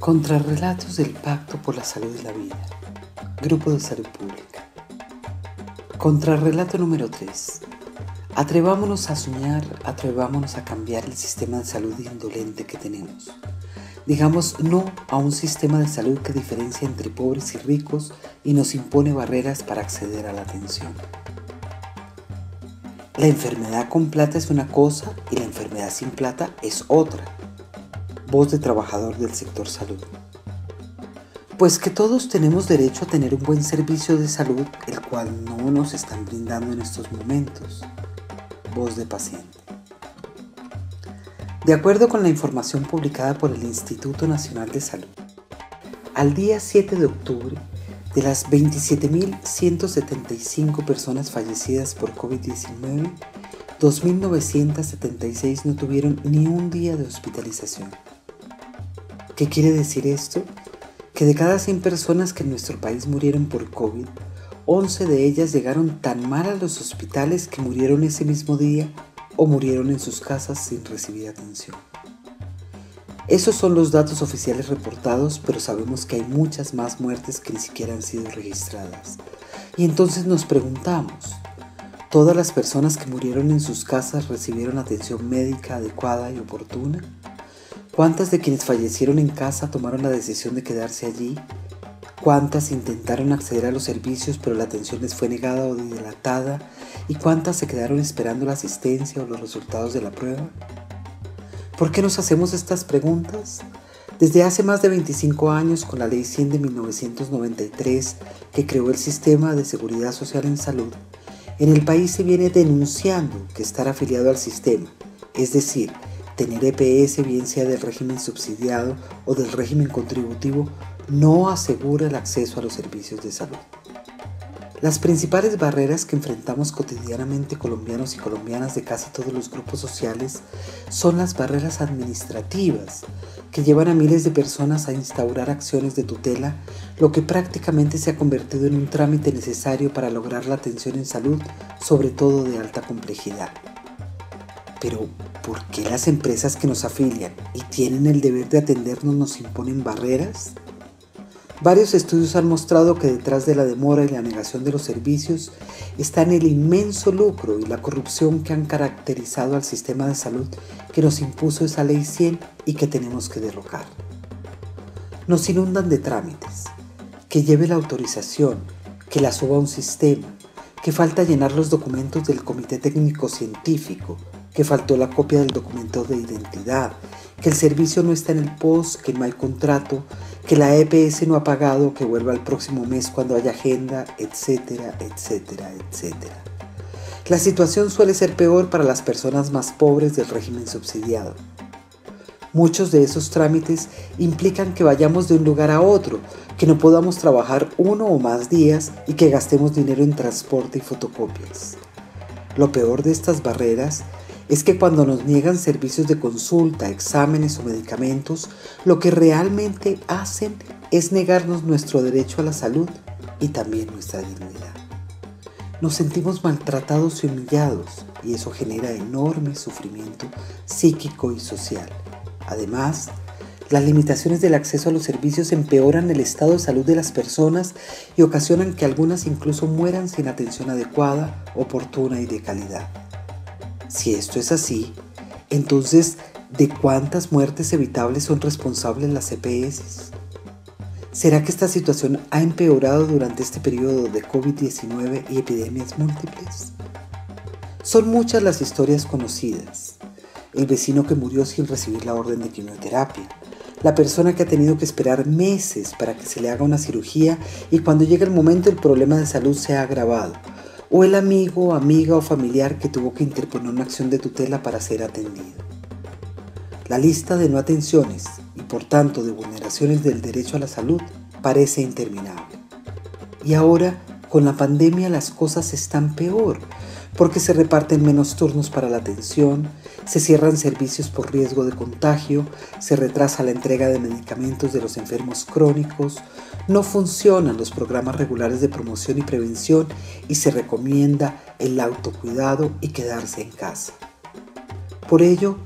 Contrarrelatos del Pacto por la Salud y la Vida. Grupo de Salud Pública. Contrarrelato número 3. Atrevámonos a soñar, atrevámonos a cambiar el sistema de salud indolente que tenemos. Digamos no a un sistema de salud que diferencia entre pobres y ricos y nos impone barreras para acceder a la atención. La enfermedad con plata es una cosa y la enfermedad sin plata es otra voz de trabajador del sector salud. Pues que todos tenemos derecho a tener un buen servicio de salud, el cual no nos están brindando en estos momentos. Voz de paciente. De acuerdo con la información publicada por el Instituto Nacional de Salud, al día 7 de octubre, de las 27.175 personas fallecidas por COVID-19, 2.976 no tuvieron ni un día de hospitalización. ¿Qué quiere decir esto? Que de cada 100 personas que en nuestro país murieron por COVID, 11 de ellas llegaron tan mal a los hospitales que murieron ese mismo día o murieron en sus casas sin recibir atención. Esos son los datos oficiales reportados, pero sabemos que hay muchas más muertes que ni siquiera han sido registradas. Y entonces nos preguntamos, ¿todas las personas que murieron en sus casas recibieron atención médica adecuada y oportuna? ¿Cuántas de quienes fallecieron en casa tomaron la decisión de quedarse allí? ¿Cuántas intentaron acceder a los servicios pero la atención les fue negada o dilatada? ¿Y cuántas se quedaron esperando la asistencia o los resultados de la prueba? ¿Por qué nos hacemos estas preguntas? Desde hace más de 25 años, con la Ley 100 de 1993, que creó el Sistema de Seguridad Social en Salud, en el país se viene denunciando que estar afiliado al sistema, es decir, tener EPS, bien sea del régimen subsidiado o del régimen contributivo, no asegura el acceso a los servicios de salud. Las principales barreras que enfrentamos cotidianamente colombianos y colombianas de casi todos los grupos sociales son las barreras administrativas, que llevan a miles de personas a instaurar acciones de tutela, lo que prácticamente se ha convertido en un trámite necesario para lograr la atención en salud, sobre todo de alta complejidad. Pero, ¿por qué las empresas que nos afilian y tienen el deber de atendernos nos imponen barreras? Varios estudios han mostrado que detrás de la demora y la negación de los servicios están el inmenso lucro y la corrupción que han caracterizado al sistema de salud que nos impuso esa ley 100 y que tenemos que derrocar. Nos inundan de trámites, que lleve la autorización, que la suba un sistema, que falta llenar los documentos del Comité Técnico Científico, que faltó la copia del documento de identidad, que el servicio no está en el POS, que no hay contrato, que la EPS no ha pagado, que vuelva el próximo mes cuando haya agenda, etcétera, etcétera, etcétera. La situación suele ser peor para las personas más pobres del régimen subsidiado. Muchos de esos trámites implican que vayamos de un lugar a otro, que no podamos trabajar uno o más días y que gastemos dinero en transporte y fotocopias. Lo peor de estas barreras es que cuando nos niegan servicios de consulta, exámenes o medicamentos, lo que realmente hacen es negarnos nuestro derecho a la salud y también nuestra dignidad. Nos sentimos maltratados y humillados y eso genera enorme sufrimiento psíquico y social. Además, las limitaciones del acceso a los servicios empeoran el estado de salud de las personas y ocasionan que algunas incluso mueran sin atención adecuada, oportuna y de calidad. Si esto es así, entonces, ¿de cuántas muertes evitables son responsables las EPS? ¿Será que esta situación ha empeorado durante este periodo de COVID-19 y epidemias múltiples? Son muchas las historias conocidas. El vecino que murió sin recibir la orden de quimioterapia, la persona que ha tenido que esperar meses para que se le haga una cirugía y cuando llega el momento el problema de salud se ha agravado, o el amigo, amiga o familiar que tuvo que interponer una acción de tutela para ser atendido. La lista de no atenciones y por tanto de vulneraciones del derecho a la salud parece interminable. Y ahora, con la pandemia, las cosas están peor, porque se reparten menos turnos para la atención, se cierran servicios por riesgo de contagio, se retrasa la entrega de medicamentos de los enfermos crónicos, no funcionan los programas regulares de promoción y prevención y se recomienda el autocuidado y quedarse en casa. Por ello,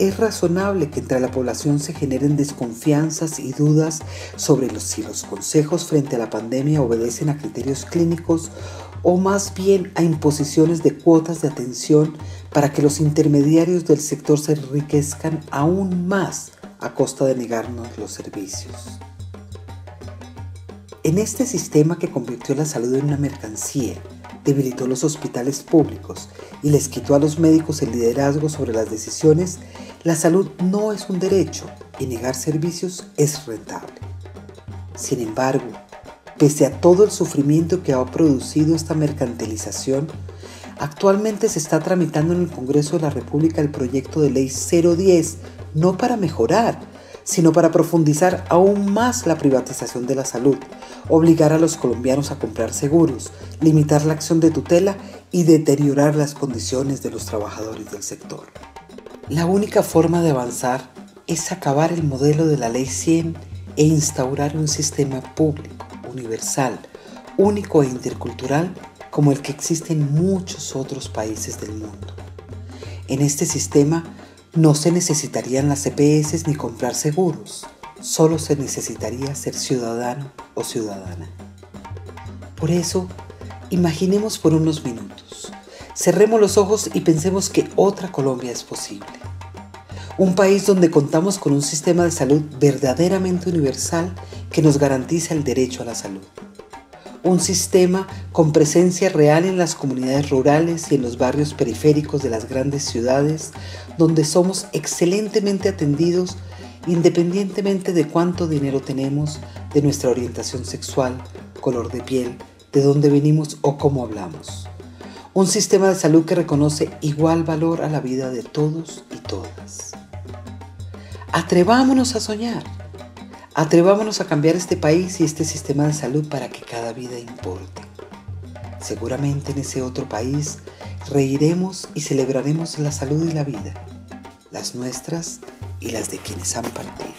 es razonable que entre la población se generen desconfianzas y dudas sobre si los consejos frente a la pandemia obedecen a criterios clínicos o más bien a imposiciones de cuotas de atención para que los intermediarios del sector se enriquezcan aún más a costa de negarnos los servicios. En este sistema que convirtió la salud en una mercancía, debilitó los hospitales públicos y les quitó a los médicos el liderazgo sobre las decisiones, la salud no es un derecho y negar servicios es rentable. Sin embargo, pese a todo el sufrimiento que ha producido esta mercantilización, actualmente se está tramitando en el Congreso de la República el proyecto de ley 010, no para mejorar, sino para profundizar aún más la privatización de la salud, obligar a los colombianos a comprar seguros, limitar la acción de tutela y deteriorar las condiciones de los trabajadores del sector. La única forma de avanzar es acabar el modelo de la Ley 100 e instaurar un sistema público, universal, único e intercultural como el que existe en muchos otros países del mundo. En este sistema no se necesitarían las EPS ni comprar seguros, solo se necesitaría ser ciudadano o ciudadana. Por eso, imaginemos por unos minutos Cerremos los ojos y pensemos que otra Colombia es posible. Un país donde contamos con un sistema de salud verdaderamente universal que nos garantiza el derecho a la salud. Un sistema con presencia real en las comunidades rurales y en los barrios periféricos de las grandes ciudades, donde somos excelentemente atendidos independientemente de cuánto dinero tenemos, de nuestra orientación sexual, color de piel, de dónde venimos o cómo hablamos. Un sistema de salud que reconoce igual valor a la vida de todos y todas. Atrevámonos a soñar. Atrevámonos a cambiar este país y este sistema de salud para que cada vida importe. Seguramente en ese otro país reiremos y celebraremos la salud y la vida, las nuestras y las de quienes han partido.